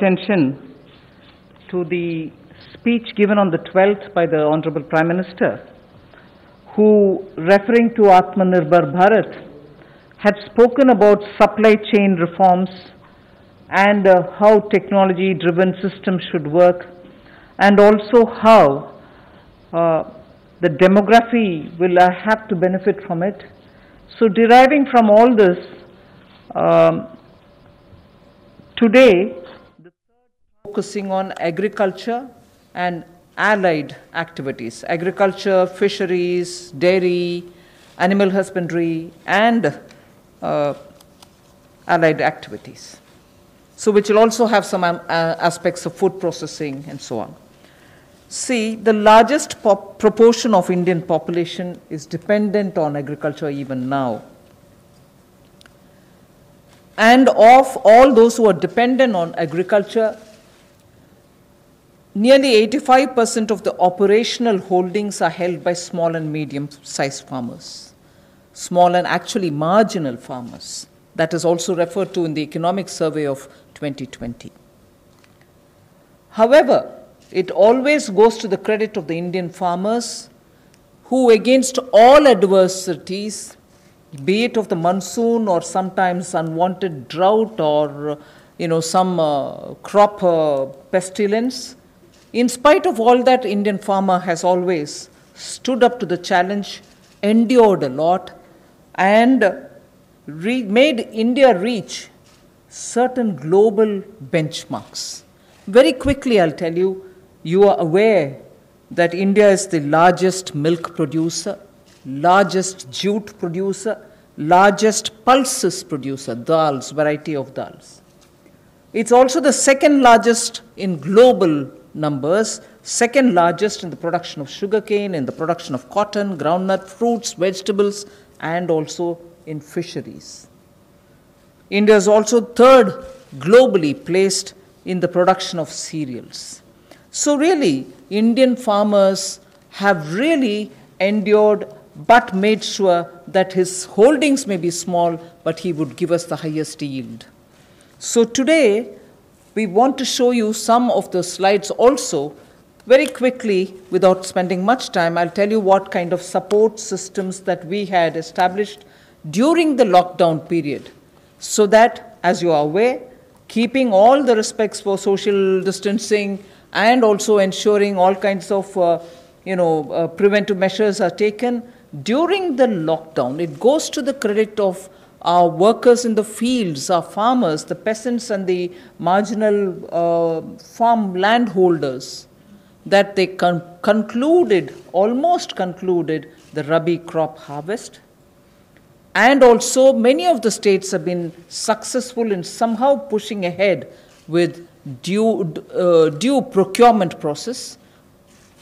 attention to the speech given on the 12th by the Honorable Prime Minister, who, referring to Atmanirbhar Bharat, had spoken about supply chain reforms and uh, how technology driven systems should work, and also how uh, the demography will uh, have to benefit from it. So, deriving from all this, um, today, focusing on agriculture and allied activities agriculture, fisheries, dairy, animal husbandry, and uh, allied activities. So, which will also have some um, uh, aspects of food processing and so on. See, the largest proportion of Indian population is dependent on agriculture even now. And of all those who are dependent on agriculture, Nearly 85% of the operational holdings are held by small and medium sized farmers, small and actually marginal farmers. That is also referred to in the Economic Survey of 2020. However, it always goes to the credit of the Indian farmers who, against all adversities, be it of the monsoon or sometimes unwanted drought or you know some uh, crop uh, pestilence, in spite of all that, Indian farmer has always stood up to the challenge, endured a lot, and re- made India reach certain global benchmarks. Very quickly, I'll tell you, you are aware that India is the largest milk producer, largest jute producer, largest pulses producer, dals, variety of dals. It's also the second largest in global numbers, second largest in the production of sugarcane, in the production of cotton, groundnut, fruits, vegetables, and also in fisheries. India is also third globally placed in the production of cereals. So, really, Indian farmers have really endured but made sure that his holdings may be small, but he would give us the highest yield. So, today, we want to show you some of the slides also. Very quickly, without spending much time, I'll tell you what kind of support systems that we had established during the lockdown period. So that, as you are aware, keeping all the respects for social distancing and also ensuring all kinds of uh, you know, uh, preventive measures are taken during the lockdown. It goes to the credit of our workers in the fields, our farmers, the peasants, and the marginal uh, farm landholders, that they con- concluded, almost concluded, the Rabi crop harvest. And also, many of the states have been successful in somehow pushing ahead with due, uh, due procurement process.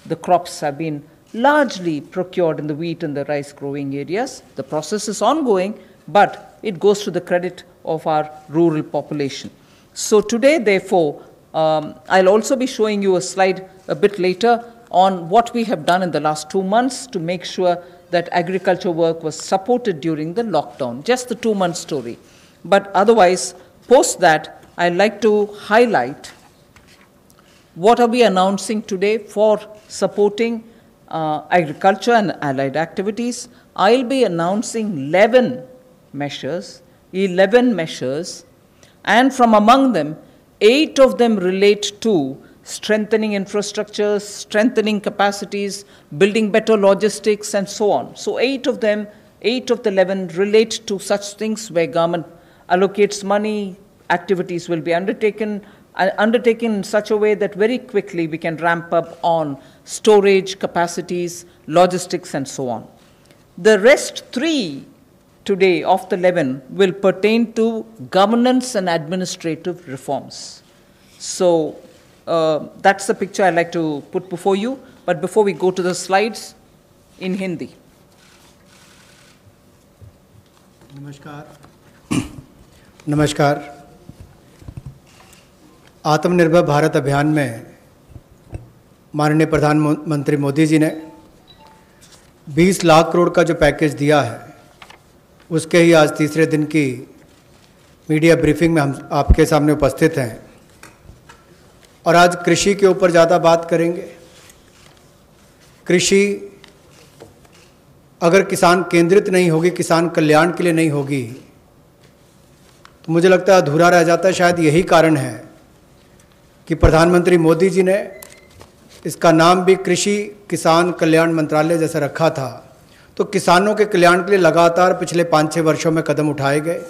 The crops have been largely procured in the wheat and the rice growing areas. The process is ongoing, but it goes to the credit of our rural population. So today, therefore, um, I'll also be showing you a slide a bit later on what we have done in the last two months to make sure that agriculture work was supported during the lockdown, just the two month story. But otherwise, post that, I'd like to highlight what are we announcing today for supporting uh, agriculture and allied activities. I'll be announcing 11 measures, 11 measures, and from among them, eight of them relate to strengthening infrastructures, strengthening capacities, building better logistics, and so on. So, eight of them, eight of the 11 relate to such things where government allocates money, activities will be undertaken, uh, undertaken in such a way that very quickly we can ramp up on storage capacities, logistics, and so on. The rest three today of the 11 will pertain to governance and administrative reforms. So uh, that's the picture I'd like to put before you. But before we go to the slides, in Hindi. नमस्कार नमस्कार आत्मनिर्भर भारत अभियान में माननीय प्रधानमंत्री मोदी जी ने 20 लाख करोड़ का जो पैकेज दिया है उसके ही आज तीसरे दिन की मीडिया ब्रीफिंग में हम आपके सामने उपस्थित हैं। और आज कृषि के ऊपर ज़्यादा बात करेंगे। कृषि अगर किसान केंद्रित नहीं होगी, किसान कल्याण के लिए नहीं होगी तो मुझे लगता है अधूरा रह जाता है। शायद यही कारण है कि प्रधानमंत्री मोदी जी ने इसका नाम भी कृषि किसान कल्याण मंत्रालय जैसा रखा था। तो किसानों के कल्याण के लिए लगातार पिछले पाँच छः वर्षों में कदम उठाए गए।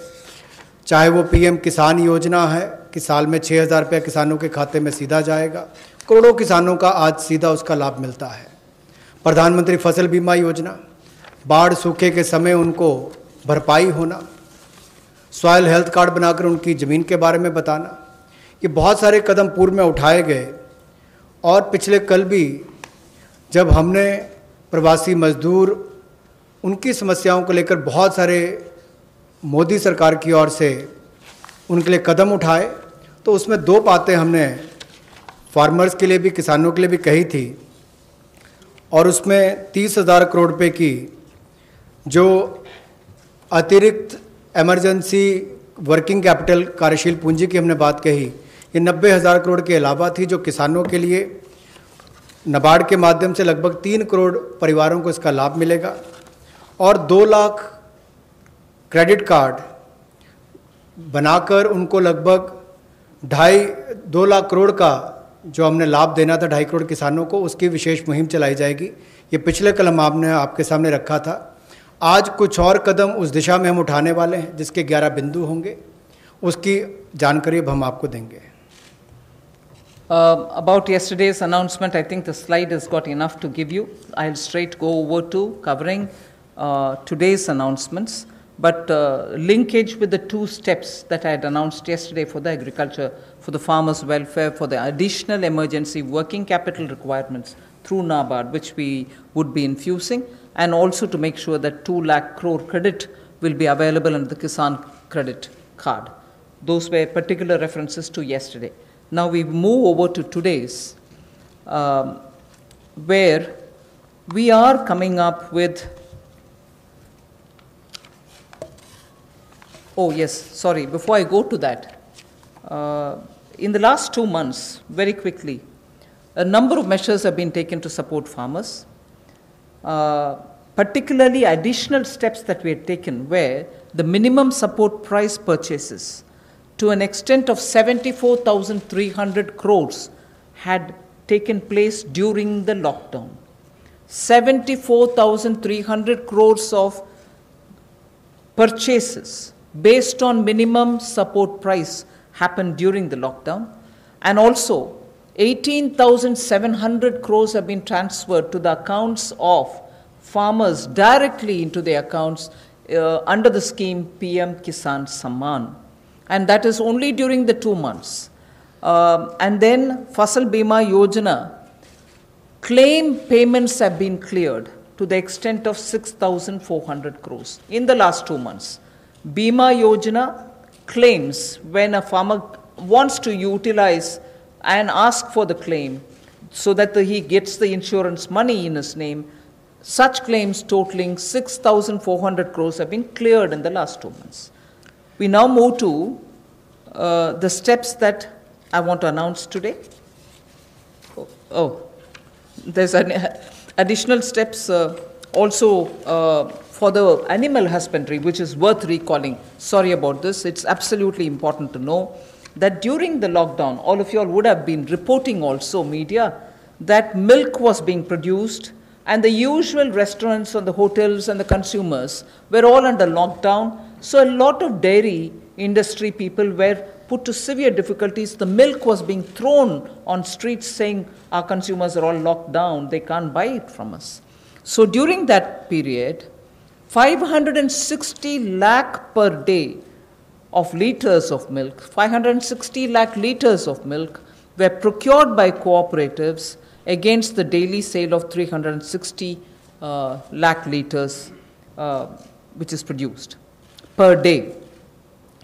चाहे वो पीएम किसान योजना है, कि साल में छः हज़ार रुपया किसानों के खाते में सीधा जाएगा, करोड़ों किसानों का आज सीधा उसका लाभ मिलता है। प्रधानमंत्री फ़सल बीमा योजना, बाढ़ सूखे के समय उनको भरपाई होना, सॉयल हेल्थ कार्ड बनाकर उनकी ज़मीन के बारे में बताना, ये बहुत सारे कदम पूर्व में उठाए गए। और पिछले कल भी जब हमने प्रवासी मजदूर उनकी समस्याओं को लेकर बहुत सारे मोदी सरकार की ओर से उनके लिए कदम उठाए। तो उसमें दो बातें हमने फार्मर्स के लिए भी, किसानों के लिए भी कही थी। और उसमें तीस हज़ार करोड़ रुपये की जो अतिरिक्त इमरजेंसी वर्किंग कैपिटल कार्यशील पूंजी की हमने बात कही, ये नब्बे हज़ार करोड़ के अलावा थी जो किसानों के लिए, नबार्ड के माध्यम से लगभग तीन करोड़ परिवारों को इसका लाभ मिलेगा। और दो लाख क्रेडिट कार्ड बनाकर उनको लगभग ढाई दो लाख करोड़ का जो हमने लाभ देना था ढाई करोड़ किसानों को उसकी विशेष मुहिम चलाई जाएगी। ये पिछले कल हम आपने आपके सामने रखा था। आज कुछ और कदम उस दिशा में हम उठाने वाले हैं जिसके 11 बिंदु होंगे। उसकी जानकारी अब हम आपको देंगे। Uh, about yesterday's announcement, I think the slide has got enough to give you. I'll straight go over to covering. Uh, today's announcements, but uh, linkage with the two steps that I had announced yesterday for the agriculture, for the farmers' welfare, for the additional emergency working capital requirements through NABARD, which we would be infusing, and also to make sure that 2 lakh crore credit will be available under the Kisan credit card. Those were particular references to yesterday. Now we move over to today's, um, where we are coming up with. Oh, yes, sorry, before I go to that, uh, in the last two months, very quickly, a number of measures have been taken to support farmers. Uh, particularly, additional steps that we had taken where the minimum support price purchases to an extent of 74,300 crores had taken place during the lockdown. 74,300 crores of purchases based on minimum support price happened during the lockdown and also 18,700 crores have been transferred to the accounts of farmers directly into their accounts uh, under the scheme PM Kisan Samman and that is only during the two months. Um, and then Fasal Bima Yojana, claim payments have been cleared to the extent of 6,400 crores in the last two months. Bima Yojana claims when a farmer wants to utilize and ask for the claim so that the, he gets the insurance money in his name, such claims totaling 6,400 crores have been cleared in the last two months. We now move to uh, the steps that I want to announce today. Oh, oh there's an additional steps uh, also uh, for the animal husbandry, which is worth recalling. Sorry about this. It's absolutely important to know that during the lockdown, all of you all would have been reporting also, media, that milk was being produced and the usual restaurants and the hotels and the consumers were all under lockdown. So a lot of dairy industry people were put to severe difficulties. The milk was being thrown on streets saying our consumers are all locked down, they can't buy it from us. So during that period, 560 lakh per day of liters of milk, 560 lakh liters of milk were procured by cooperatives against the daily sale of 360 uh, lakh liters uh, which is produced per day.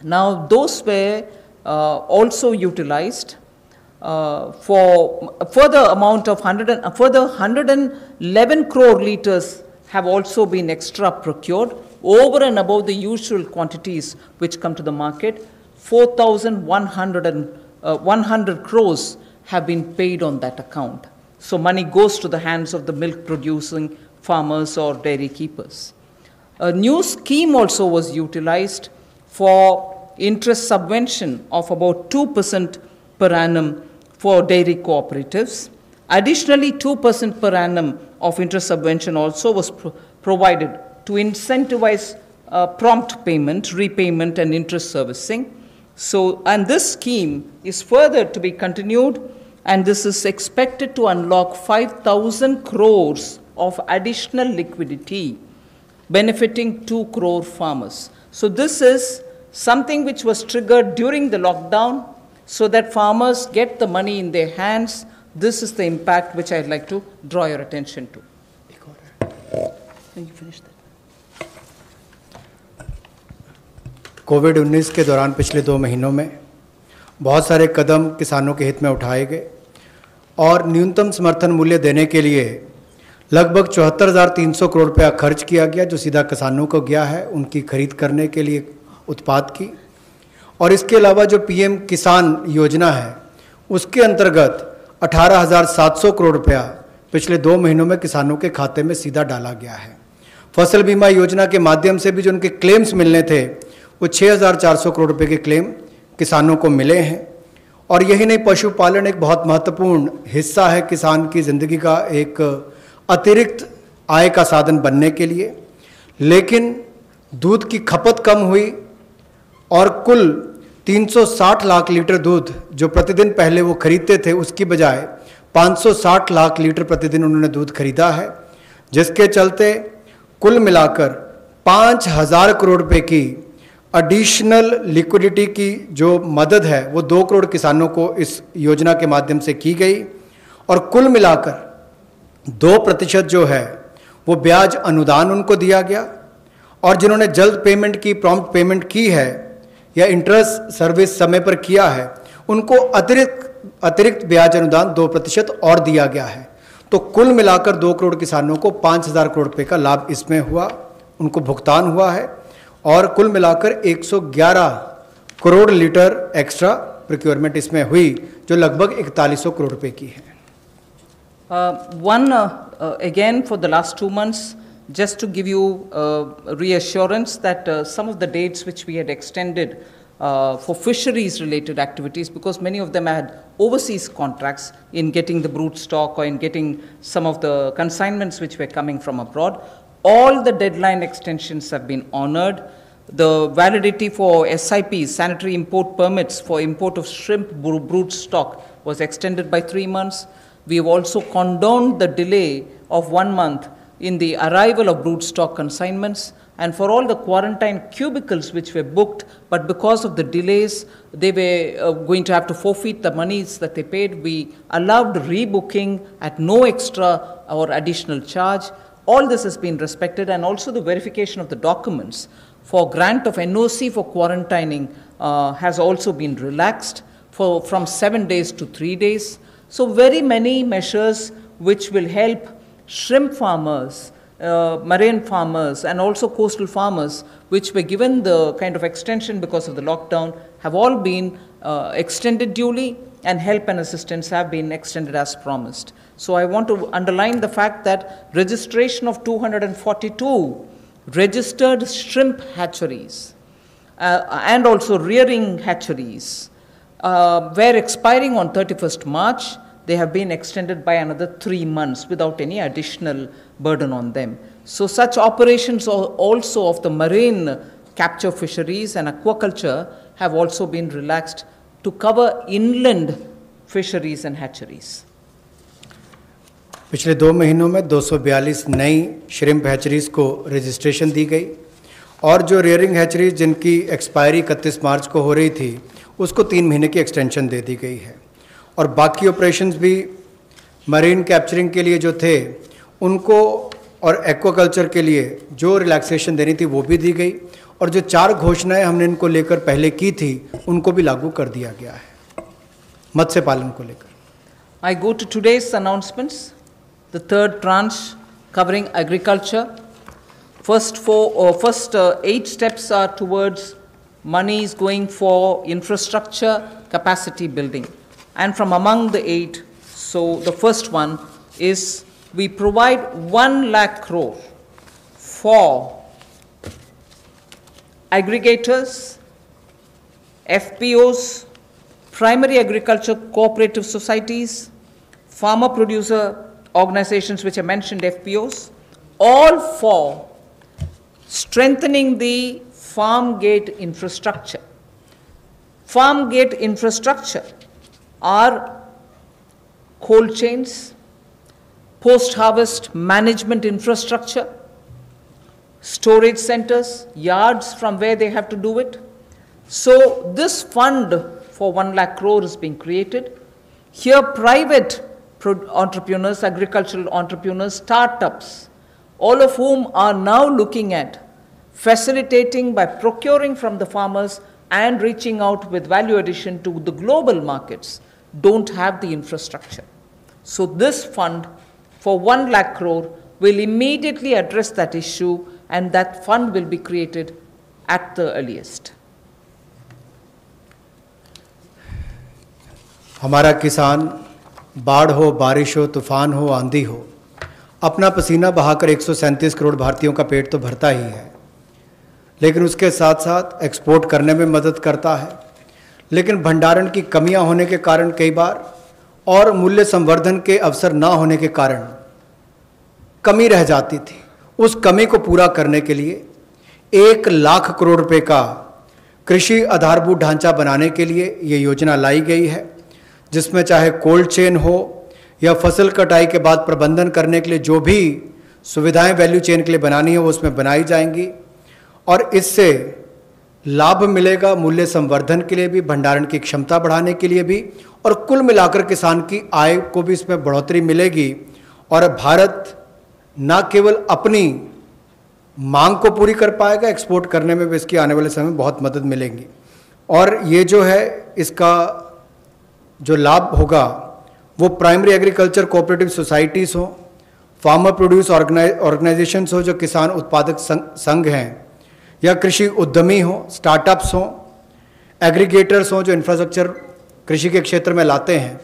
Now, those were uh, also utilized uh, for further amount of 100 and, further 111 crore liters have also been extra procured over and above the usual quantities which come to the market. 4,100 uh, crores have been paid on that account. So money goes to the hands of the milk producing farmers or dairy keepers. A new scheme also was utilized for interest subvention of about 2% per annum for dairy cooperatives. Additionally, 2% per annum of interest subvention also was pro- provided to incentivize uh, prompt payment, repayment, and interest servicing. So, and this scheme is further to be continued, and this is expected to unlock 5,000 crores of additional liquidity, benefiting 2 crore farmers. So, this is something which was triggered during the lockdown so that farmers get the money in their hands. This is the impact which I'd like to draw your attention to. Covid 19 के दौरान पिछले दो महीनों में बहुत सारे कदम किसानों के हित में उठाए गए और न्यूनतम समर्थन मूल्य देने के लिए लगभग चौहत्तर हज़ार तीन सौ करोड़ रुपया खर्च किया गया जो सीधा किसानों को गया है उनकी खरीद करने के लिए उत्पाद की और इसके अलावा जो पीएम किसान योजना है उसके अंतर्गत अठारह हज़ार सात सौ करोड़ रुपया पिछले दो महीनों में किसानों के खाते में सीधा डाला गया है। फ़सल बीमा योजना के माध्यम से भी जो उनके क्लेम्स मिलने थे वो 6,400 करोड़ रुपए के क्लेम किसानों को मिले हैं। और यही नहीं पशुपालन एक बहुत महत्वपूर्ण हिस्सा है किसान की ज़िंदगी का एक अतिरिक्त आय का साधन बनने के लिए। लेकिन दूध की खपत कम हुई और कुल 360 लाख लीटर दूध जो प्रतिदिन पहले वो खरीदते थे, उसकी बजाय 560 लाख लीटर प्रतिदिन उन्होंने दूध खरीदा है, जिसके चलते कुल मिलाकर पाँच हज़ार करोड़ रुपये की एडिशनल लिक्विडिटी की जो मदद है, वो दो करोड़ किसानों को इस योजना के माध्यम से की गई और कुल मिलाकर दो प्रतिशत जो है, वो ब्याज अनुदान उनको दिया गया और जिन्होंने जल्द पेमेंट की प्रॉम्प्ट पेमेंट की है या इंटरेस्ट सर्विस समय पर किया है उनको अतिरिक्त अतिरिक्त ब्याज अनुदान दो प्रतिशत और दिया गया है। तो कुल मिलाकर दो करोड़ किसानों को पाँच हज़ार करोड़ रुपए का लाभ इसमें हुआ उनको भुगतान हुआ है और कुल मिलाकर 111 करोड़ लीटर एक्स्ट्रा प्रोक्योरमेंट इसमें हुई जो लगभग इकतालीस करोड़ रुपए की है। One again for the last two months, just to give you uh, reassurance that uh, some of the dates which we had extended uh, for fisheries related activities, because many of them had overseas contracts in getting the brood stock or in getting some of the consignments which were coming from abroad, all the deadline extensions have been honored. The validity for SIPs, sanitary import permits for import of shrimp brood stock, was extended by three months. We have also condoned the delay of one month in the arrival of brood stock consignments. And for all the quarantine cubicles which were booked, but because of the delays, they were uh, going to have to forfeit the monies that they paid. We allowed rebooking at no extra or additional charge. All this has been respected, and also the verification of the documents for grant of NOC for quarantining uh, has also been relaxed for, from seven days to three days. So, very many measures which will help shrimp farmers, uh, marine farmers, and also coastal farmers, which were given the kind of extension because of the lockdown, have all been uh, extended duly, and help and assistance have been extended as promised. So, I want to underline the fact that registration of 242 registered shrimp hatcheries uh, and also rearing hatcheries uh, were expiring on 31st March. They have been extended by another three months without any additional burden on them. So, such operations also of the marine capture fisheries and aquaculture have also been relaxed to cover inland fisheries and hatcheries. पिछले दो महीनों में 242 नई shrimp hatcheries को registration दी गई और जो रेयरिंग हैचरीज जिनकी एक्सपायरी इकतीस मार्च को हो रही थी उसको तीन महीने की एक्सटेंशन दे दी गई है और बाकी ऑपरेशंस भी मरीन कैप्चरिंग के लिए जो थे, उनको और एक्वाकल्चर के लिए जो रिलैक्सेशन देनी थी वो भी दी गई। और जो चार घोषणाएँ हमने इनको लेकर पहले की थी, उनको भी लागू कर दिया गया है, मत्स्य पालन को लेकर। I go to today's announcements the third tranche covering agriculture first four first eight steps are towards money is going for infrastructure capacity building And from among the eight, so the first one is we provide 1 lakh crore for aggregators, FPOs, primary agriculture cooperative societies, farmer producer organizations which I mentioned, FPOs, all for strengthening the farm gate infrastructure. Farm gate infrastructure are cold chains, post harvest management infrastructure, storage centers, yards from where they have to do it. So, this fund for 1 lakh crore is being created. Here, private entrepreneurs, agricultural entrepreneurs, startups, all of whom are now looking at facilitating by procuring from the farmers and reaching out with value addition to the global markets, don't have the infrastructure. So, this fund for 1 lakh crore will immediately address that issue and that fund will be created at the earliest. हमारा किसान बाढ़ हो बारिश हो तूफ़ान हो आंधी हो अपना पसीना बहाकर एक करोड़ भारतीयों का पेट तो भरता ही है लेकिन उसके साथ साथ एक्सपोर्ट करने में मदद करता है लेकिन भंडारण की कमियाँ होने के कारण कई बार और मूल्य संवर्धन के अवसर ना होने के कारण कमी रह जाती थी। उस कमी को पूरा करने के लिए एक लाख करोड़ रुपए का कृषि आधारभूत ढांचा बनाने के लिए ये योजना लाई गई है, जिसमें चाहे कोल्ड चेन हो या फ़सल कटाई के बाद प्रबंधन करने के लिए जो भी सुविधाएँ वैल्यू चेन के लिए बनानी है, वो उसमें बनाई जाएँगी। और इससे लाभ मिलेगा मूल्य संवर्धन के लिए भी, भंडारण की क्षमता बढ़ाने के लिए भी, और कुल मिलाकर किसान की आय को भी इसमें बढ़ोतरी मिलेगी। और भारत न केवल अपनी मांग को पूरी कर पाएगा, एक्सपोर्ट करने में भी इसकी आने वाले समय में बहुत मदद मिलेगी। और ये जो है, इसका जो लाभ होगा, वो प्राइमरी एग्रीकल्चर कोऑपरेटिव सोसाइटीज़ हो फार्मर प्रोड्यूस ऑर्गेनाइजेशन हो, जो किसान उत्पादक संघ हैं या कृषि उद्यमी हो स्टार्टअप्स हों एग्रीगेटर्स हों जो इंफ्रास्ट्रक्चर कृषि के क्षेत्र में लाते हैं,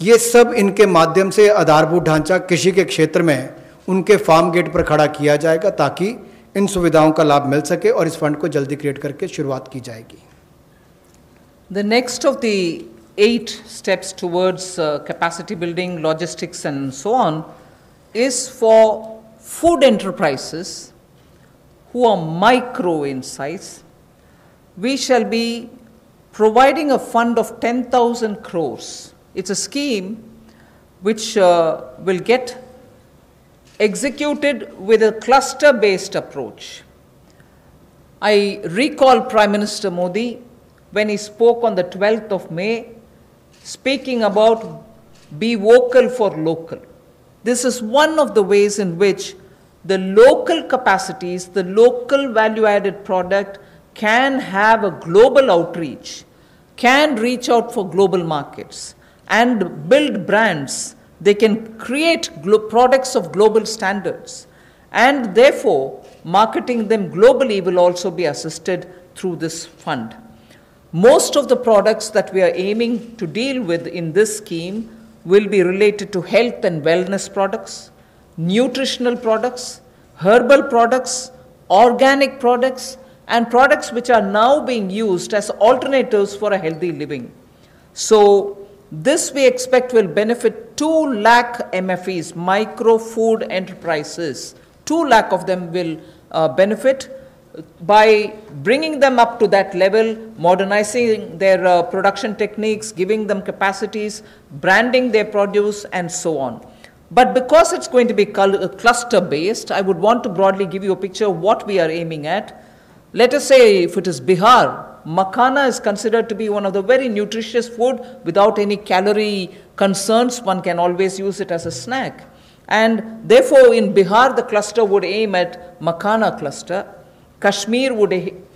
ये सब इनके माध्यम से आधारभूत ढांचा कृषि के क्षेत्र में उनके फार्म गेट पर खड़ा किया जाएगा ताकि इन सुविधाओं का लाभ मिल सके और इस फंड को जल्दी क्रिएट करके शुरुआत की जाएगी। The next of the eight steps towards capacity building logistics and so on is for food enterprises who are micro in size. We shall be providing a fund of 10,000 crores. It's a scheme which uh, will get executed with a cluster based approach. I recall Prime Minister Modi when he spoke on the 12th of May, speaking about be vocal for local. This is one of the ways in which the local capacities, the local value added product can have a global outreach, can reach out for global markets, and build brands they can create products of global standards. And therefore, marketing them globally will also be assisted through this fund. Most of the products that we are aiming to deal with in this scheme will be related to health and wellness products, nutritional products, herbal products, organic products, and products which are now being used as alternatives for a healthy living. So, this we expect will benefit 2 lakh MFEs, micro food enterprises. 2 lakh of them will uh, benefit by bringing them up to that level, modernizing their uh, production techniques, giving them capacities, branding their produce, and so on. But because it's going to be uh, cluster based, I would want to broadly give you a picture of what we are aiming at. Let us say if it is Bihar, Makhana is considered to be one of the very nutritious food without any calorie concerns. One can always use it as a snack. And therefore, in Bihar, the cluster would aim at Makhana cluster. Kashmir would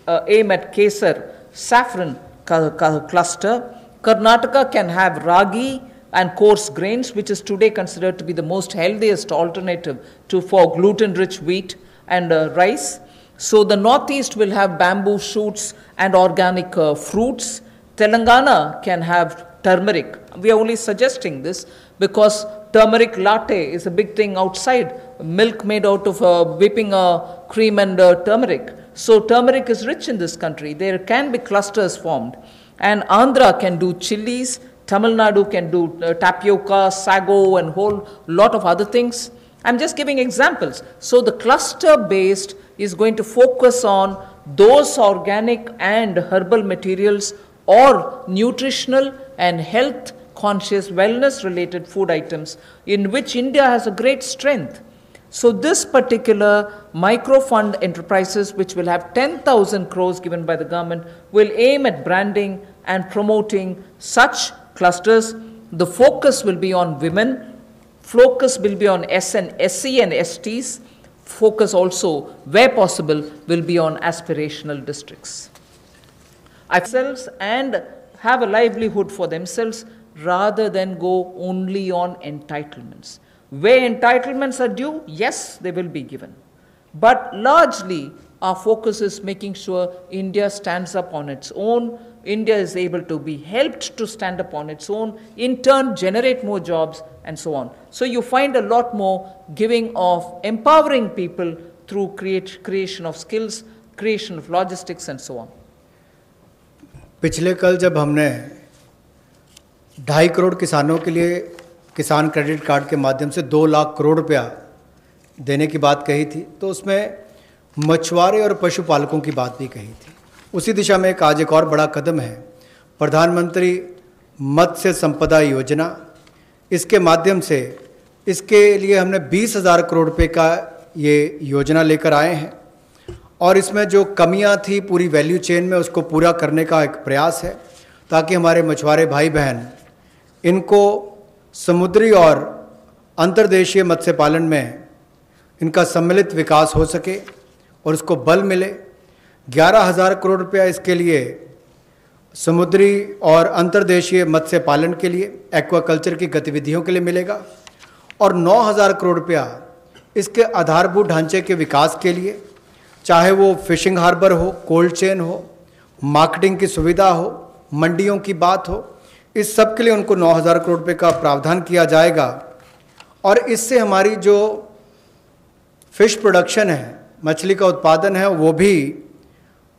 uh, aim at Kesar, saffron cluster. Karnataka can have ragi and coarse grains, which is today considered to be the most healthiest alternative to for gluten-rich wheat and uh, rice. So the northeast will have bamboo shoots and organic uh, fruits. Telangana can have turmeric. We are only suggesting this because turmeric latte is a big thing outside. Milk made out of uh, whipping uh, cream and uh, turmeric. So turmeric is rich in this country. There can be clusters formed. And Andhra can do chilies, Tamil Nadu can do uh, tapioca, sago, and whole lot of other things. I'm just giving examples. So the cluster based is going to focus on those organic and herbal materials or nutritional and health conscious wellness related food items in which India has a great strength. So this particular micro fund enterprises which will have 10,000 crores given by the government will aim at branding and promoting such clusters. The focus will be on women, focus will be on S and SE and STs, focus also where possible will be on aspirational districts. Ourselves and have a livelihood for themselves rather than go only on entitlements. Where entitlements are due, yes, they will be given. But largely, our focus is making sure India stands up on its own. India is able to be helped to stand up on its own, in turn, generate more jobs, and so on. So, you find a lot more giving of empowering people through create, creation of skills, creation of logistics, and so on. पिछले कल जब हमने ढाई करोड़ किसानों के लिए किसान credit card के माध्यम से दो लाख करोड़ रुपया देने की बात कही थी तो उसमें मछुआरे और पशुपालकों की बात भी कही थी उसी दिशा में एक आज एक और बड़ा कदम है। प्रधानमंत्री मत्स्य संपदा योजना। इसके माध्यम से इसके लिए हमने बीस हज़ार करोड़ रुपये का ये योजना लेकर आए हैं और इसमें जो कमियाँ थी पूरी वैल्यू चेन में उसको पूरा करने का एक प्रयास है ताकि हमारे मछुआरे भाई बहन इनको समुद्री और अंतर्देशीय मत्स्य पालन में इनका सम्मिलित विकास हो सके और उसको बल मिले। ग्यारह हज़ार करोड़ रुपया इसके लिए समुद्री और अंतर्देशीय मत्स्य पालन के लिए, एक्वाकल्चर की गतिविधियों के लिए मिलेगा और नौ हज़ार करोड़ रुपया इसके आधारभूत ढांचे के विकास के लिए, चाहे वो फिशिंग हार्बर हो, कोल्ड चेन हो, मार्केटिंग की सुविधा हो, मंडियों की बात हो, इस सब के लिए उनको नौ हज़ार करोड़ रुपये का प्रावधान किया जाएगा। और इससे हमारी जो फ़िश प्रोडक्शन है, मछली का उत्पादन है, वो भी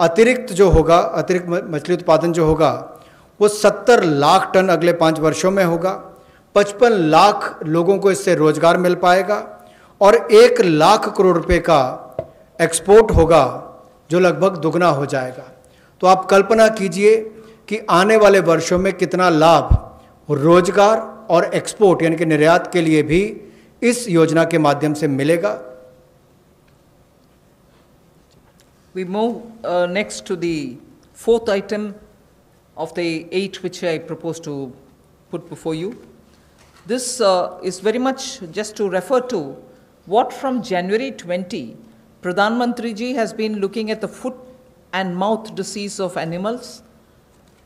अतिरिक्त जो होगा, अतिरिक्त मछली उत्पादन जो होगा, वो सत्तर लाख टन अगले पाँच वर्षों में होगा। पचपन लाख लोगों को इससे रोज़गार मिल पाएगा और एक लाख करोड़ रुपए का एक्सपोर्ट होगा, जो लगभग दुगना हो जाएगा। तो आप कल्पना कीजिए कि आने वाले वर्षों में कितना लाभ, रोज़गार और एक्सपोर्ट यानी कि निर्यात के लिए भी इस योजना के माध्यम से मिलेगा। We move uh, next to the fourth item of the eight which I propose to put before you. This uh, is very much just to refer to what from January 20, Pradhan Mantri ji has been looking at the foot and mouth disease of animals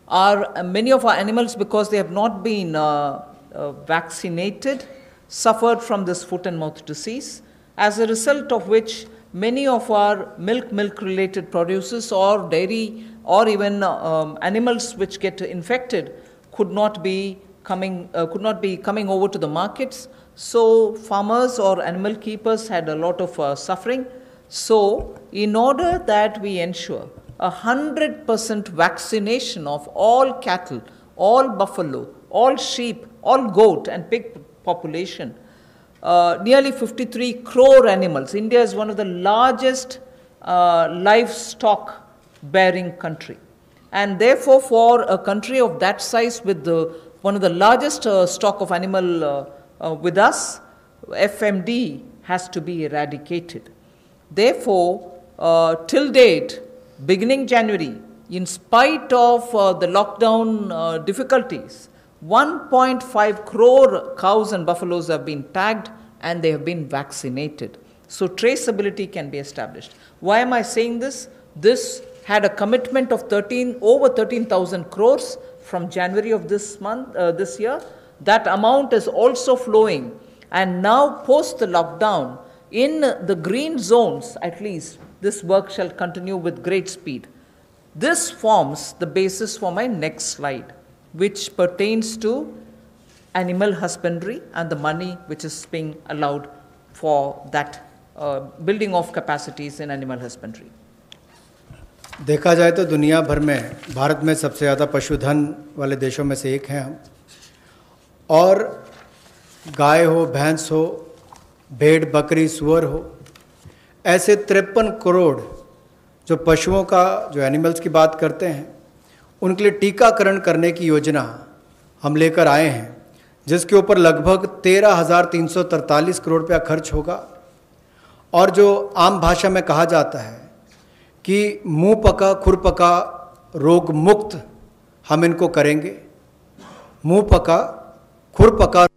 our, uh, many of our animals, because they have not been uh, uh, vaccinated, suffered from this foot and mouth disease, as a result of which many of our milk milk related produces or dairy or even um, animals which get infected could not be coming uh, could not be coming over to the markets so farmers or animal keepers had a lot of uh, suffering so in order that we ensure a 100% vaccination of all cattle, all buffalo, all sheep, all goat and pig population. Uh, nearly 53 crore animals. India is one of the largest uh, livestock bearing country. And therefore, for a country of that size with the, one of the largest uh, stock of animal uh, uh, with us, FMD has to be eradicated. Therefore, till date, beginning January, in spite of the lockdown difficulties, 1.5 crore cows and buffaloes have been tagged and they have been vaccinated. So traceability can be established. Why am I saying this? This had a commitment of 13 over 13,000 crores from January of this month uh, this year. That amount is also flowing and now post the lockdown in the green zones at least this work shall continue with great speed. This forms the basis for my next slide. Which pertains to animal husbandry and the money which is being allowed for that uh, building of capacities in animal husbandry. देखा जाए तो दुनिया भर में भारत में सबसे ज़्यादा पशुधन वाले देशों में से एक हैं हम और गाय हो भैंस हो भेड़ बकरी सुअर हो ऐसे तिरपन करोड़ जो पशुओं का जो एनिमल्स की बात करते हैं उनके लिए टीकाकरण करने की योजना हम लेकर आए हैं, जिसके ऊपर लगभग तेरह हज़ार तीन सौ तरतालीस करोड़ रुपया खर्च होगा। और जो आम भाषा में कहा जाता है कि मुँह पका, खुर पका, रोग मुक्त हम इनको करेंगे। मुँह पका, खुर पका,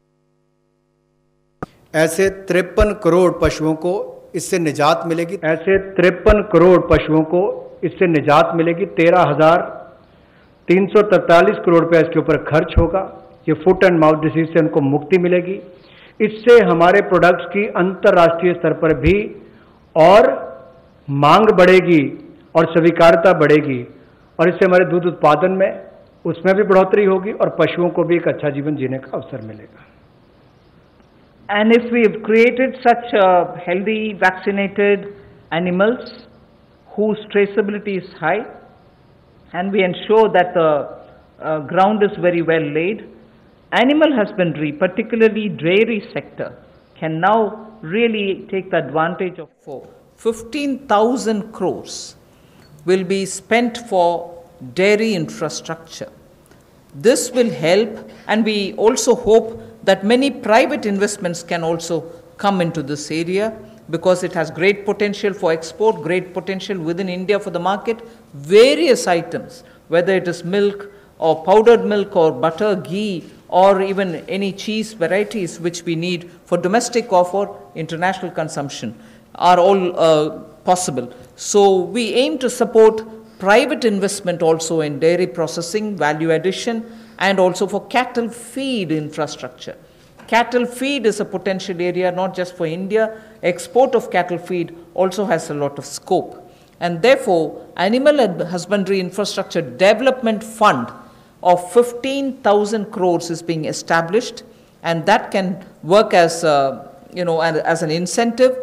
ऐसे तिरपन करोड़ पशुओं को इससे निजात मिलेगी। ऐसे तिरपन करोड़ पशुओं को इससे निजात मिलेगी। तेरह हज़ार तीन सौ तैतालीस करोड़ रुपया इसके ऊपर खर्च होगा। ये फुट एंड माउथ डिसीज से उनको मुक्ति मिलेगी। इससे हमारे प्रोडक्ट्स की अंतर्राष्ट्रीय स्तर पर भी और मांग बढ़ेगी और स्वीकारता बढ़ेगी। और इससे हमारे दूध उत्पादन में उसमें भी बढ़ोतरी होगी और पशुओं को भी एक अच्छा जीवन जीने का अवसर मिलेगा। We have created such uh, healthy, vaccinated animals whose traceability is high, and we ensure that the uh, ground is very well laid, animal husbandry, particularly dairy sector, can now really take the advantage of for 15,000 crores will be spent for dairy infrastructure. This will help, and we also hope that many private investments can also come into this area because it has great potential for export, great potential within India for the market. Various items, whether it is milk or powdered milk or butter, ghee, or even any cheese varieties which we need for domestic or for international consumption, are all uh, possible. So we aim to support private investment also in dairy processing, value addition, and also for cattle feed infrastructure. Cattle feed is a potential area not just for India, export of cattle feed also has a lot of scope. And therefore, Animal Husbandry Infrastructure Development Fund of 15,000 crores is being established, and that can work as, uh, you know, as an incentive.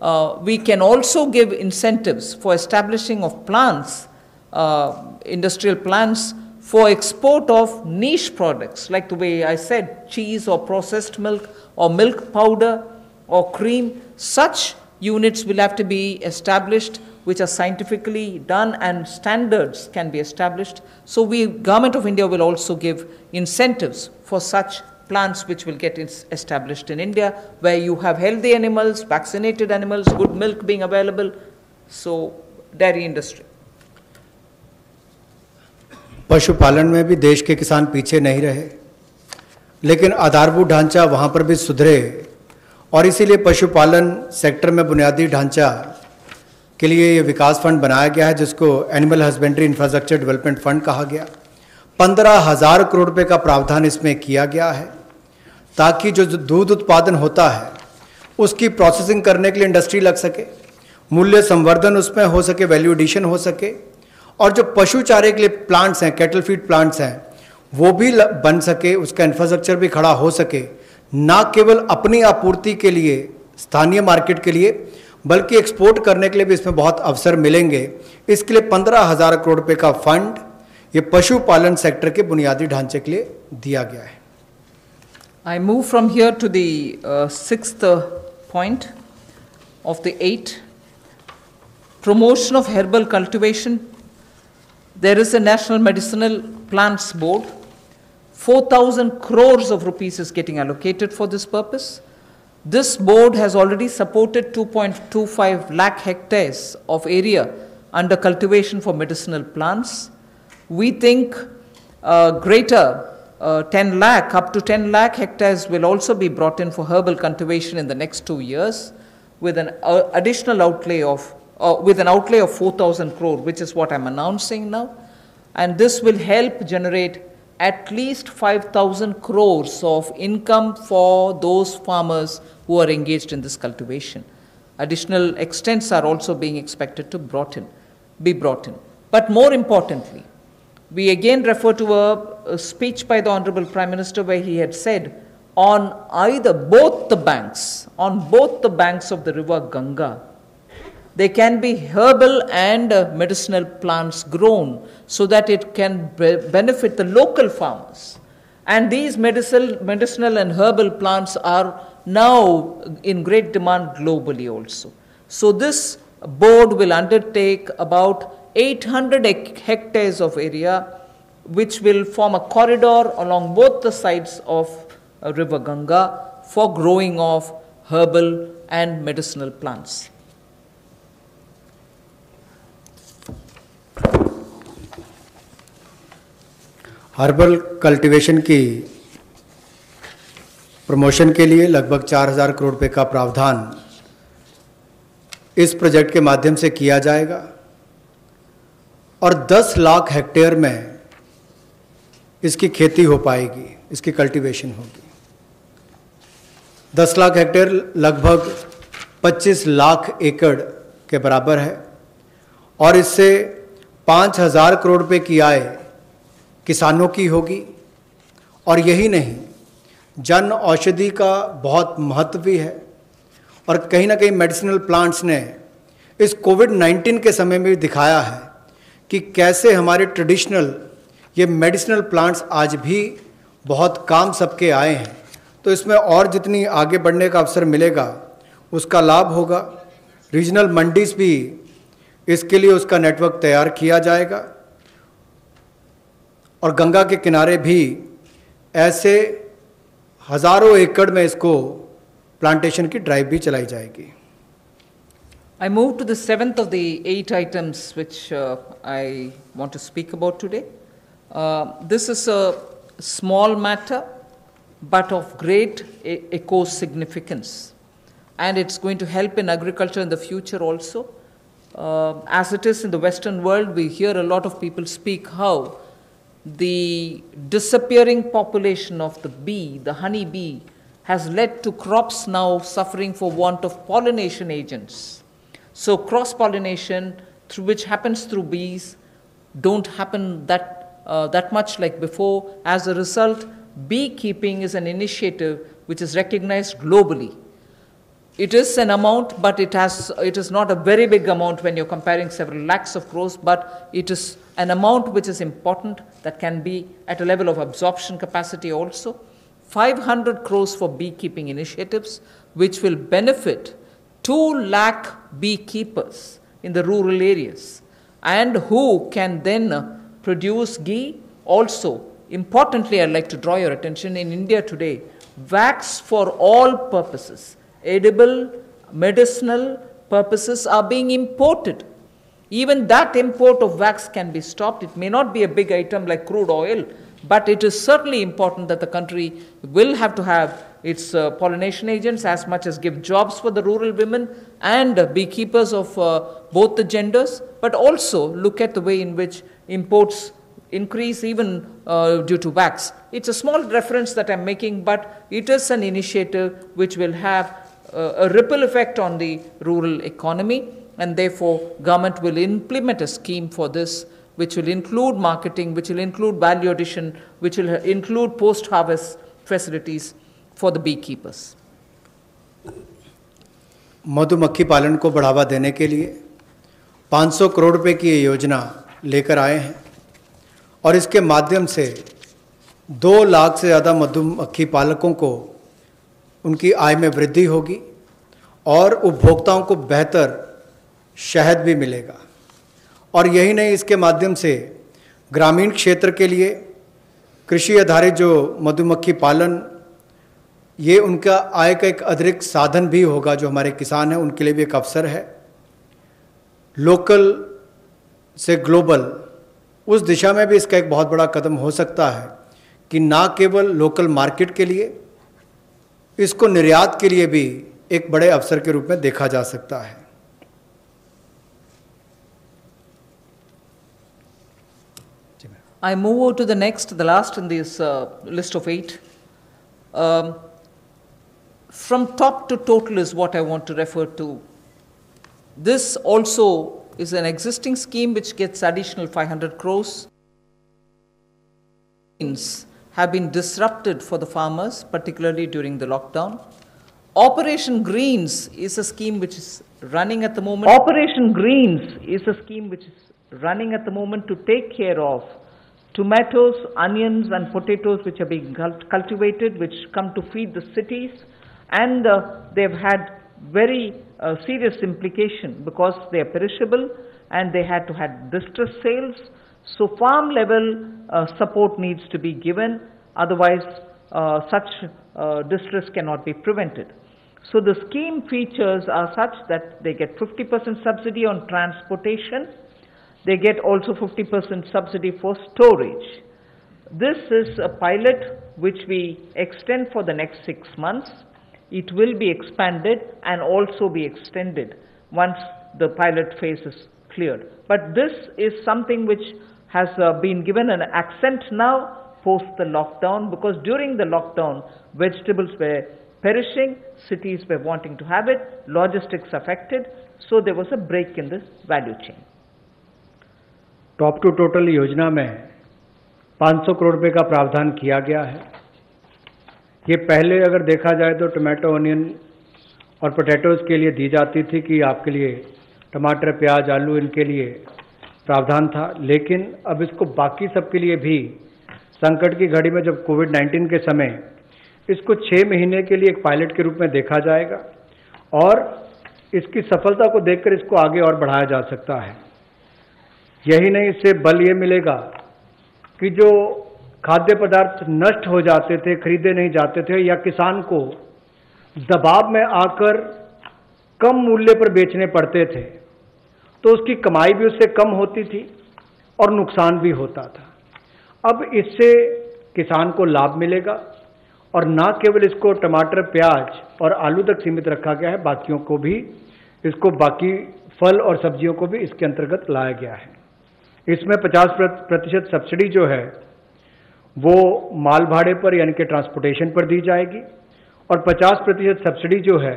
Uh, we can also give incentives for establishing of plants, uh, industrial plants for export of niche products, like the way I said, cheese or processed milk or milk powder or cream, such units will have to be established which are scientifically done and standards can be established. So we, Government of India will also give incentives for such plants which will get established in India where you have healthy animals, vaccinated animals, good milk being available. So dairy industry. पशुपालन में भी देश के किसान पीछे नहीं रहे। लेकिन आधारभूत ढांचा वहाँ पर भी सुधरे और इसीलिए पशुपालन सेक्टर में बुनियादी ढांचा के लिए ये विकास फंड बनाया गया है, जिसको animal husbandry infrastructure development fund कहा गया। पंद्रह हज़ार करोड़ रुपये का प्रावधान इसमें किया गया है, ताकि जो दूध उत्पादन होता है, उसकी प्रोसेसिंग करने के लिए इंडस्ट्री लग सके, मूल्य संवर्धन उसमें हो सके वैल्यू एडिशन हो सके। और जो पशु चारे के लिए प्लांट्स हैं कैटल फ़ीड प्लांट्स हैं, वो भी बन सके, उसका इंफ्रास्ट्रक्चर भी खड़ा हो सके, ना केवल अपनी आपूर्ति के लिए, स्थानीय मार्केट के लिए, बल्कि एक्सपोर्ट करने के लिए भी इसमें बहुत अवसर मिलेंगे। इसके लिए पंद्रह हज़ार करोड़ रुपए का फंड ये पशुपालन सेक्टर के बुनियादी ढांचे के लिए दिया गया है। I move from here to six point of the eight promotion of herbal cultivation There is a National Medicinal Plants Board. 4,000 crores of rupees is getting allocated for this purpose. This board has already supported 2.25 lakh hectares of area under cultivation for medicinal plants. We think uh, greater uh, 10 lakh, up to 10 lakh hectares will also be brought in for herbal cultivation in the next two years with an uh, additional outlay of uh, with an outlay of 4,000 crore, which is what I'm announcing now. And this will help generate at least 5,000 crores of income for those farmers who are engaged in this cultivation. Additional extents are also being expected to brought in, be brought in. But more importantly, We again refer to a, a speech by the Honorable Prime Minister where he had said, on either both the banks, on both the banks of the river Ganga, there can be herbal and uh, medicinal plants grown so that it can be- benefit the local farmers. And these medicinal, medicinal and herbal plants are now in great demand globally also. So, this board will undertake about 800 hectares of area, which will form a corridor along both the sides of uh, River Ganga for growing of herbal and medicinal plants. Herbal cultivation की promotion के लिए लगभग 4000 करोड़ रुपए का प्रावधान इस project के माध्यम से किया जाएगा और 10 लाख हेक्टेयर में इसकी खेती हो पाएगी, इसकी कल्टीवेशन होगी। 10 लाख हेक्टेयर लगभग 25 लाख एकड़ के बराबर है और इससे 5000 करोड़ रुपए की आय किसानों की होगी। और यही नहीं, जन औषधि का बहुत महत्व भी है। और कहीं ना कहीं मेडिसिनल प्लांट्स ने इस कोविड 19 के समय में दिखाया है कि कैसे हमारे ट्रेडिशनल ये मेडिसिनल प्लांट्स आज भी बहुत काम सबके आए हैं। तो इसमें और जितनी आगे बढ़ने का अवसर मिलेगा, उसका लाभ होगा। रीजनल मंडीज भी इसके लिए उसका नेटवर्क तैयार किया जाएगा। और गंगा के किनारे भी ऐसे हजारों एकड़ में इसको प्लांटेशन की ड्राइव भी चलाई जाएगी I move to the seventh of the eight items which uh, I want to speak about today. Uh, this is a small matter, but of great e- eco significance, and it's going to help in agriculture in the future also. Uh, as it is in the Western world, we hear a lot of people speak how the disappearing population of the bee, the honey bee, has led to crops now suffering for want of pollination agents. So cross pollination, through which happens through bees, don't happen that, uh, that much like before. As a result, beekeeping is an initiative which is recognized globally. It is an amount, but it, has, it is not a very big amount when you're comparing several lakhs of crores, but it is an amount which is important that can be at a level of absorption capacity also. 500 crores for beekeeping initiatives, which will benefit 2 lakh beekeepers in the rural areas, and who can then produce ghee. Also, importantly, I'd like to draw your attention in India today, wax for all purposes, edible, medicinal purposes, are being imported. Even that import of wax can be stopped. It may not be a big item like crude oil, but it is certainly important that the country will have to have its uh, pollination agents as much as give jobs for the rural women and uh, beekeepers of uh, both the genders, but also look at the way in which imports increase even uh, due to wax. It's a small reference that I'm making, but it is an initiative which will have a ripple effect on the rural economy, and therefore government will implement a scheme for this which will include marketing, which will include value addition, which will include post-harvest facilities for the beekeepers. मधुमक्खी पालन को बढ़ावा देने के लिए 500 करोड़ रुपए की ये योजना लेकर आए हैं और इसके माध्यम से दो लाख से ज़्यादा मधुमक्खी पालकों को उनकी आय में वृद्धि होगी और उपभोक्ताओं को बेहतर शहद भी मिलेगा। और यही नहीं, इसके माध्यम से ग्रामीण क्षेत्र के लिए कृषि आधारित जो मधुमक्खी पालन, ये उनका आय का एक अतिरिक्त साधन भी होगा जो हमारे किसान हैं, उनके लिए भी एक अवसर है। लोकल से ग्लोबल, उस दिशा में भी इसका एक बहुत बड़ा कदम हो सकता है कि ना केवल लोकल मार्केट के लिए इसको निर्यात के लिए भी एक बड़े अवसर के रूप में देखा जा सकता है। I move to the next the last in this list of eight from top to total is what I want to refer to this also is an existing scheme which gets additional five hundred crores have been disrupted for the farmers, particularly during the lockdown. Operation Greens is a scheme which is running at the moment. Operation Greens is a scheme which is running at the moment to take care of tomatoes, onions, and potatoes which are being cultivated, which come to feed the cities, and uh, they've had very uh, serious implication because they are perishable and they had to have distress sales. So farm level uh, support needs to be given, otherwise uh, such uh, distress cannot be prevented. So the scheme features are such that they get 50% subsidy on transportation, they get also 50% subsidy for storage. This is a pilot which we extend for the next six months. It will be expanded and also be extended once the pilot phase is cleared. But this is something which has uh, been given an accent now post the lockdown because during the lockdown vegetables were perishing, cities were wanting to have it, logistics affected, so there was a break in this value chain. Top to total योजना में 500 करोड़ रुपए का प्रावधान किया गया है ये पहले अगर देखा जाए तो टोमेटो ऑनियन और पोटैटोज के लिए दी जाती थी कि आपके लिए टमाटर प्याज आलू इनके लिए प्रावधान था। लेकिन अब इसको बाकी सबके लिए भी, संकट की घड़ी में जब कोविड 19 के समय, इसको छः महीने के लिए एक पायलट के रूप में देखा जाएगा और इसकी सफलता को देखकर इसको आगे और बढ़ाया जा सकता है। यही नहीं, इससे बल ये मिलेगा कि जो खाद्य पदार्थ नष्ट हो जाते थे, खरीदे नहीं जाते थे या किसान को दबाव में आकर कम मूल्य पर बेचने पड़ते थे तो उसकी कमाई भी उससे कम होती थी और नुकसान भी होता था। अब इससे किसान को लाभ मिलेगा और ना केवल इसको टमाटर, प्याज और आलू तक सीमित रखा गया है, बाकियों को भी, इसको बाकी फल और सब्जियों को भी इसके अंतर्गत लाया गया है। इसमें 50 प्रतिशत सब्सिडी जो है, वो माल भाड़े पर यानी कि ट्रांसपोर्टेशन पर दी जाएगी और 50 प्रतिशत सब्सिडी जो है,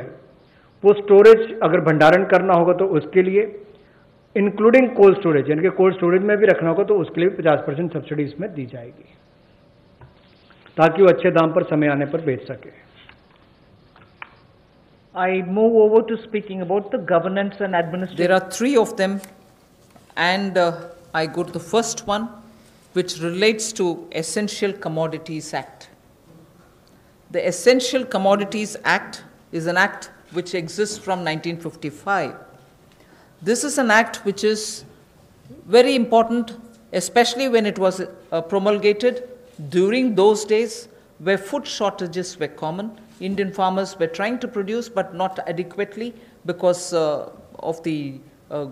वो स्टोरेज अगर भंडारण करना होगा तो उसके लिए इंक्लूडिंग कोल्ड स्टोरेज यानी कि कोल्ड स्टोरेज में भी रखना होगा तो उसके लिए भी पचास परसेंट सब्सिडी इसमें दी जाएगी ताकि वो अच्छे दाम पर समय आने पर बेच सके I move over to speaking about the governance and administration. There are three of them, and uh, I go to the first one, which relates to Essential Commodities Act. The Essential Commodities Act is an act which exists from 1955. This is an act which is very important, especially when it was uh, promulgated during those days where food shortages were common. Indian farmers were trying to produce but not adequately because uh, of the uh,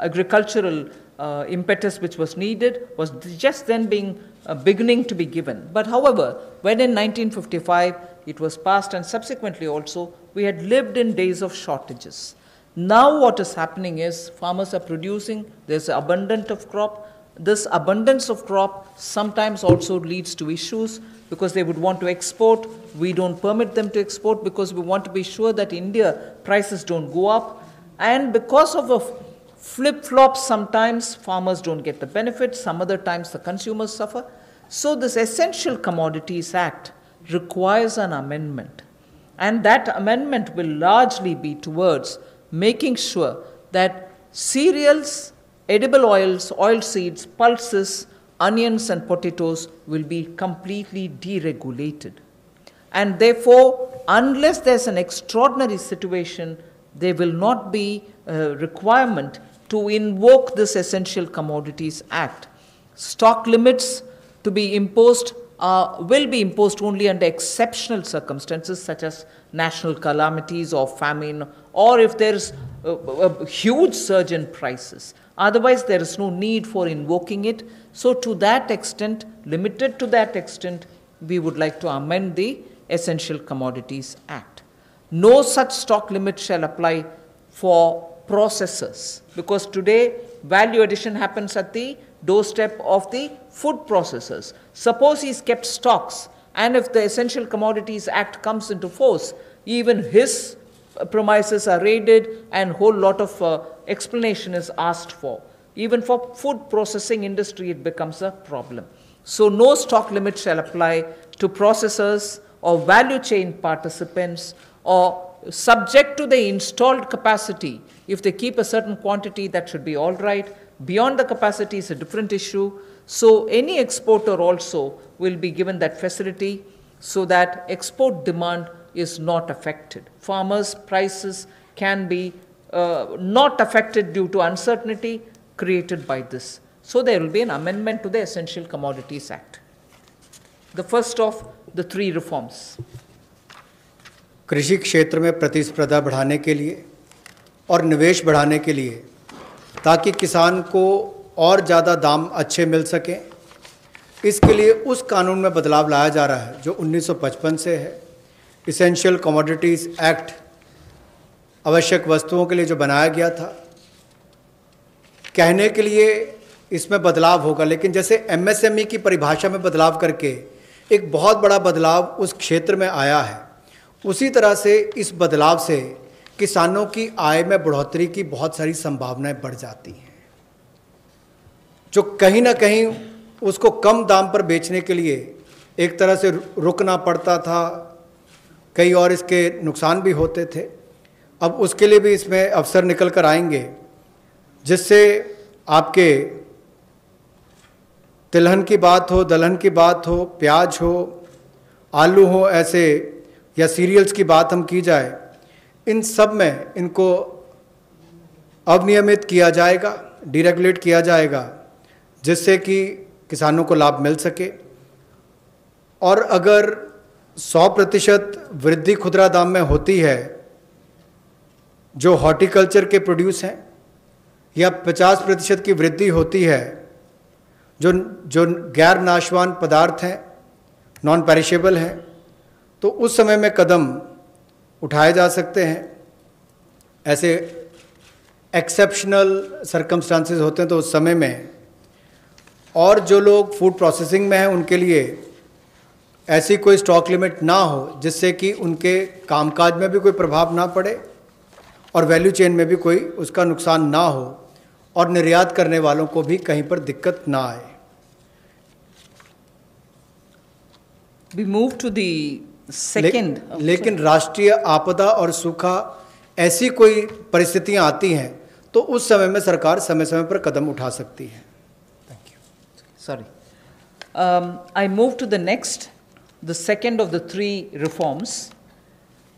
agricultural uh, impetus which was needed was just then being uh, beginning to be given. But however, when in 1955 it was passed and subsequently also we had lived in days of shortages. Now what is happening is farmers are producing, there's abundance of crop. This abundance of crop sometimes also leads to issues because they would want to export. We don't permit them to export because we want to be sure that India prices don't go up. And because of a flip flop, sometimes farmers don't get the benefit, some other times the consumers suffer. So, this Essential Commodities Act requires an amendment, and that amendment will largely be towards making sure that cereals, edible oils, oil seeds, pulses, onions, and potatoes will be completely deregulated. And therefore, unless there's an extraordinary situation, there will not be a requirement to invoke this Essential Commodities Act. Stock limits to be imposed uh, will be imposed only under exceptional circumstances such as national calamities or famine or if there is a, a huge surge in prices. Otherwise, there is no need for invoking it. So, to that extent, limited to that extent, we would like to amend the Essential Commodities Act. No such stock limit shall apply for processors because today value addition happens at the doorstep of the food processors. Suppose he's kept stocks and if the Essential Commodities Act comes into force, even his premises are raided and whole lot of uh, explanation is asked for. Even for food processing industry, it becomes a problem. So, no stock limit shall apply to processors or value chain participants or subject to the installed capacity. If they keep a certain quantity, that should be all right. Beyond the capacity is a different issue. So, any exporter also will be given that facility so that export demand is not affected. Farmers' prices can be uh, not affected due to uncertainty created by this. So, there will be an amendment to the Essential Commodities Act. The first of the three reforms. कृषि क्षेत्र में प्रतिस्पर्धा बढ़ाने के लिए और निवेश बढ़ाने के लिए ताकि किसान को और ज़्यादा दाम अच्छे मिल सकें। इसके लिए उस कानून में बदलाव लाया जा रहा है, जो 1955 से है। इसेंशियल कमोडिटीज़ एक्ट आवश्यक वस्तुओं के लिए जो बनाया गया था, कहने के लिए इसमें बदलाव होगा। लेकिन जैसे एमएसएमई की परिभाषा में बदलाव करके एक बहुत बड़ा बदलाव उस क्षेत्र में आया है, उसी तरह से इस बदलाव से किसानों की आय में बढ़ोतरी की बहुत सारी संभावनाएँ बढ़ जाती हैं। जो कहीं ना कहीं उसको कम दाम पर बेचने के लिए एक तरह से रुकना पड़ता था। कई और इसके नुकसान भी होते थे। अब उसके लिए भी इसमें अवसर निकल कर आएँगे, जिससे आपके तिलहन की बात हो, दलहन की बात हो, प्याज हो, आलू हो, ऐसे या सीरियल्स की बात हम की जाए, इन सब में इनको अवनियमित किया जाएगा, डिरेगुलेट किया जाएगा। जिससे कि किसानों को लाभ मिल सके। और अगर 100 प्रतिशत वृद्धि खुदरा दाम में होती है, जो हॉर्टिकल्चर के प्रोड्यूस हैं, या 50 प्रतिशत की वृद्धि होती है, जो जो गैर नाशवान पदार्थ हैं, नॉन पेरिशेबल हैं तो उस समय में कदम उठाए जा सकते हैं। ऐसे एक्सेप्शनल सरकमस्टांसेस होते हैं तो उस समय में और जो लोग फ़ूड प्रोसेसिंग में हैं उनके लिए ऐसी कोई स्टॉक लिमिट ना हो जिससे कि उनके कामकाज में भी कोई प्रभाव ना पड़े और वैल्यू चेन में भी कोई उसका नुकसान ना हो और निर्यात करने वालों को भी कहीं पर दिक्कत ना आए We मूव टू second. ले, लेकिन राष्ट्रीय आपदा और सूखा ऐसी कोई परिस्थितियाँ आती हैं तो उस समय में सरकार समय समय पर कदम उठा सकती है Sorry. Um, I move to the next, the second of the three reforms.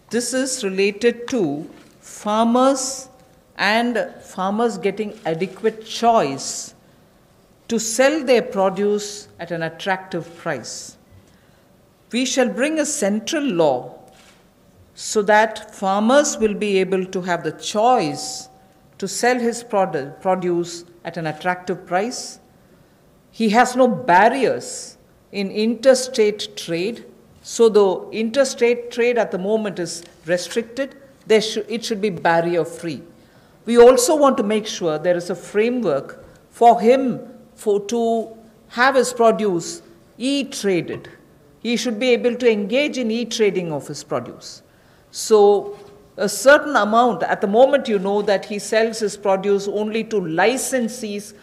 This is related to farmers and farmers getting adequate choice to sell their produce at an attractive price. We shall bring a central law so that farmers will be able to have the choice to sell his produce at an attractive price. He has no barriers in interstate trade. So, the interstate trade at the moment is restricted, should, it should be barrier free. We also want to make sure there is a framework for him for, to have his produce e traded. He should be able to engage in e trading of his produce. So, a certain amount, at the moment, you know that he sells his produce only to licensees,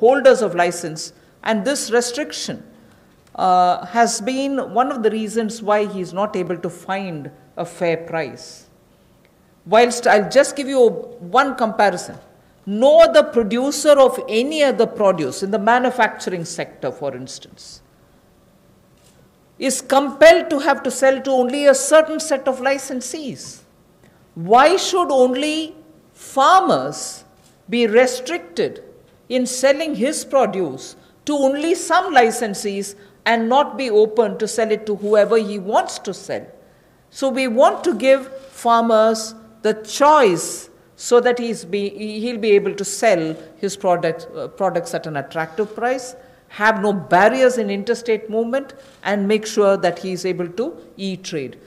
holders of license, and this restriction uh, has been one of the reasons why he is not able to find a fair price. Whilst I'll just give you one comparison. No other producer of any other produce in the manufacturing sector, for instance, is compelled to have to sell to only a certain set of licensees. Why should only farmers be restricted in selling his produce to only some licensees and not be open to sell it to whoever he wants to sell? So, we want to give farmers the choice so that he's be, he'll be able to sell his product, uh, products at an attractive price, have no barriers in interstate movement, and make sure that he is able to e trade.